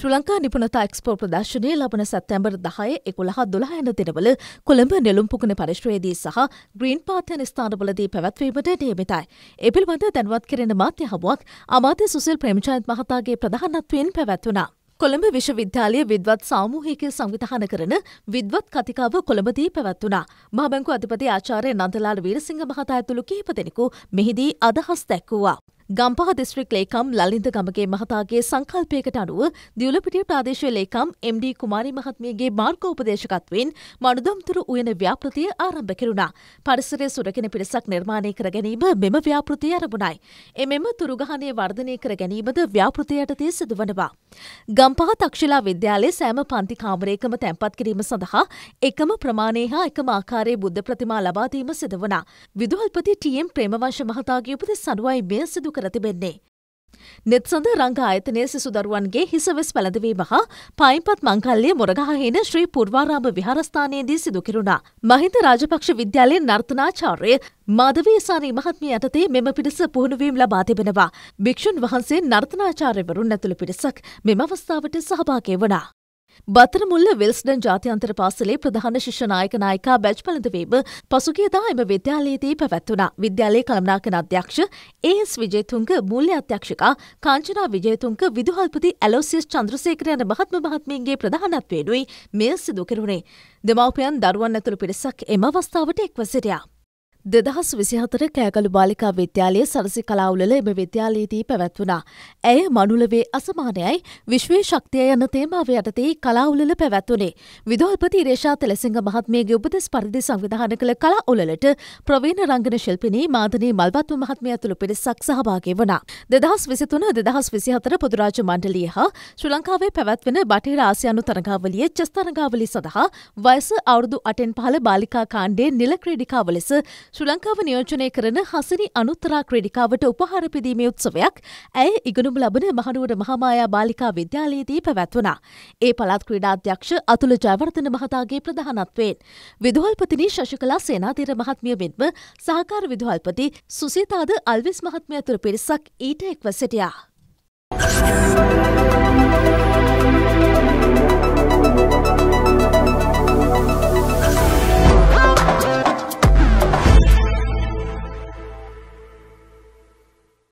Sri Lanka නිපුණතා expo ප්‍රදර්ශනය ලබන සැත්තැම්බර් දහය එකුළහ දොළහ යන දිනවල කොළඹ නෙළුම්පුකන පරිශ්‍රයේදී සහ ග්‍රීන් පාර්ටයන ස්ථානවලදී පැවැත්වීමට නියමිතයි. එපිළිබඳ දැන්වත් කෙරෙන මාත්‍ය හමුවක් අමාත්‍ය සුසිල් ප්‍රේමචායත් මහතාගේ ප්‍රධානත්වයෙන් පැවැත්වුණා. කොළඹ විශ්වවිද්‍යාලය විද්වත් සාමූහිකය සංවිධාන කරන විද්වත් කතිකාව කොළඹදී පැවැත්වුණා. මහබැංකු අධිපති ආචාරය නන්දලාල් වීරසිංහ මහතා ඇතුළු කිහිප දෙනෙකු මෙහිදී අදහස් දැක්වූවා. ගම්පහ දිස්ත්‍රික් ලේකම් ලලින්ද ගමගේ මහතාගේ සංකල්පයකට අනුව දියුලපිටිය ප්‍රාදේශය ලේකම් MD කුමාරි මහත්මියගේ මාර්ගෝපදේශකත්වයෙන් මනුදම්තුරු උයන ව්‍යාපෘතිය ආරම්භ කෙරුණා. පරිසරය සුරගෙන පිරිසක් නිර්මාණය කර ගැනීම මෙම ව්‍යාපෘතිය අරමුණයි. එමෙම තුරුගහනය වර්ධනය කර ගැනීමද ව්‍යාපෘතියට තිය සිදුවනවා. ගම්පහ තක්ෂිලා විද්‍යාලයේ සෑම පන්ති කාමරයකම තැන්පත් කිරීම සඳහා එකම ප්‍රමාණය හා එකම ආකාරයේ බුද්ධ ප්‍රතිමා ලබාදීම සිදුවනා. විදුහල්පති ටම් ප්‍රේමවංශ මහතාගේ උපදෙස් සඩුවයි මෙය සිදු කර තිබෙන්නේ. නෙත්සඳ රංග ආයතනය සිසු දරුවන්ගේ හිසවෙස් පැළඳවීම හා පයින්පත් මංකල්ලේ මොරගහහින ශ්‍රී පුර්වාරාම විහාරස්ථානයේදී සිදුකිරුණා. මහින්ද රාජපක්ෂ විද්‍යාලයෙන් නර්තනාචාර්ය මාධවීසානී මහත්මිය යටතේ මෙම පිරිස පුහුණුවීම් ලබා තිබෙනවා. භික්ෂුන් වහන්සේ නර්තනාචාර්යවරුන් ඇතුළු පිරිසක් මෙම අවස්ථාවට සහභාගී වුණා. බතරමුල්ල විල්ස්ඩන් ජාතියන්තර පාසලේ ප්‍රධාන ශිෂ්‍යනායක නායිකා බැච් පලඳවීම පසුගියදා එම විද්‍යාලයේදී පැවැත්වුණා. විද්‍යාලයේ කළමනාකන අධ්‍යක්ෂ ඒස් විජේතුන්ග මූල්‍ය අධ්‍යක්ෂකා කාංචනා විජේතුන්ක විදුහල්පති ඇලෝසිස් චන්ද්‍රසේකර යන මහත්ම මහත්මීන්ගේ ප්‍රධානත්වයෙනුයි මෙය සිදු කෙරුණේ. දෙමවපියන් දරුවන් ඇතුළු පිරිසක් එම අවස්ථාවට එක්ව සිටියා. දෙදහස් විසිහතර කෑගලු බාලිකා විද්‍යාලයේ සරසි කලාවුලල එම විද්‍යාලයේදී පැවැත්වුණා. ඇය මනුලවේ අසමානයයි විශ්වය ශක්තිය යන තේමාව යටතේ කලාවුලල පැවැත්වුණේ. විදෝල්පති රේෂා තෙලසිංහ මහත්මයගේ උපදෙස් පරිදි සංවිධාන කළ කලා උලට ප්‍රවීණ රංගන ශිල්පිනී මාධනී මල්වත්ව මහත්මය ඇතුළු පිරිසක් සහභාගී වුණා. දෙදහස් විසිතුන දෙදහස් විසිහතර පොදුරාජ මණ්ඩලිය හා ශ්‍රී ලංකාවේ පැවැත්වෙන බටහිර ආසියානු තරගාවලිය චස්තරගාවලි සඳහා වයස අවුරුදු අටෙන් පහළ බාලිකා කාණ්ඩේ නිල ක්‍රීඩිකාව ලෙස ශ්‍රී ලංකාව නියෝජනය කරන හසිනි අනුත්තරා ක්‍රඩිකාවට උපහාර පිදීමේ උත්සවයක් ඇය ඉගනුම් ලබන මහනුවර මහමායා බාලිකා විද්‍යාලයේදී පැවැත්වුණා. ඒ පළාත් ක්‍රීඩාධ්‍යක්ෂ අතුල ජයවර්ධන මහතාගේ ප්‍රධානත්වයෙන්. විදුහල්පතිනි ශශිකලා සේනාතීර මහත්මිය වෙන්ම සහකාර විදුහල්පති සුසීතාද අල්විස් මහත්මය තුර පිරිසක් ඊට එක්ව සිටියා.